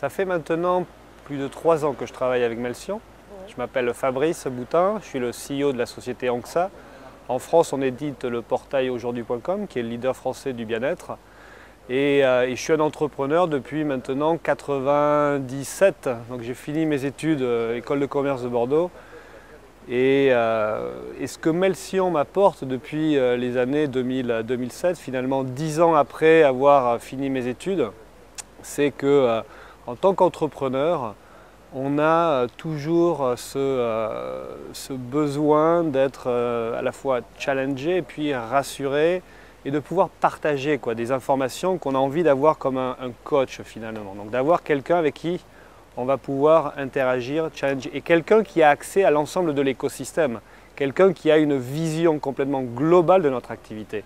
Ça fait maintenant plus de trois ans que je travaille avec Melsion. Je m'appelle Fabrice Boutin, je suis le CEO de la société ANXA. En France, on édite le portail aujourd'hui.com, qui est le leader français du bien-être. Et, euh, et, je suis un entrepreneur depuis maintenant 97. Donc j'ai fini mes études euh, école de commerce de Bordeaux. Et, euh, et ce que Melsion m'apporte depuis les années 2000, 2007, finalement dix ans après avoir fini mes études, c'est que euh, en tant qu'entrepreneur, on a toujours ce, euh, ce besoin d'être euh, à la fois challengé et puis rassuré et de pouvoir partager des informations qu'on a envie d'avoir comme un, coach finalement. Donc d'avoir quelqu'un avec qui on va pouvoir interagir, challenger, et quelqu'un qui a accès à l'ensemble de l'écosystème, quelqu'un qui a une vision complètement globale de notre activité.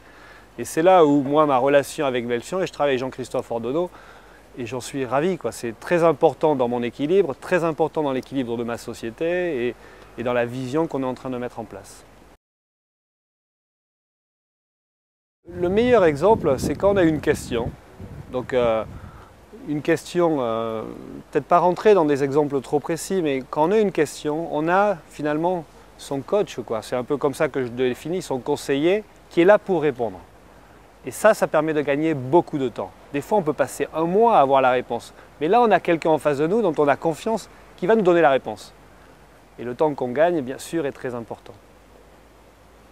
Et c'est là où moi, ma relation avec Melsion, et je travaille avec Jean-Christophe Ordonneau, et j'en suis ravi. C'est très important dans mon équilibre, très important dans l'équilibre de ma société et, dans la vision qu'on est en train de mettre en place. Le meilleur exemple, c'est quand on a une question. Donc, euh, une question, euh, peut-être pas rentrer dans des exemples trop précis, mais quand on a une question, on a finalement son coach, c'est un peu comme ça que je définis, son conseiller, qui est là pour répondre. Et ça, ça permet de gagner beaucoup de temps. Des fois, on peut passer un mois à avoir la réponse. Mais là, on a quelqu'un en face de nous dont on a confiance qui va nous donner la réponse. Et le temps qu'on gagne, bien sûr, est très important.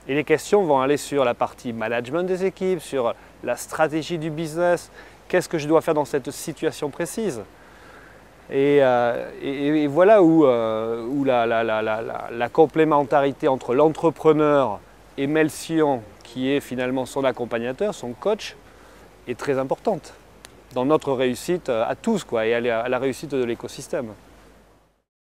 Et les questions vont aller sur la partie management des équipes, sur la stratégie du business, qu'est-ce que je dois faire dans cette situation précise? Et, euh, et, voilà où, euh, la, complémentarité entre l'entrepreneur et Melsion, qui est finalement son accompagnateur, son coach, est très importante dans notre réussite à tous quoi, et à la réussite de l'écosystème.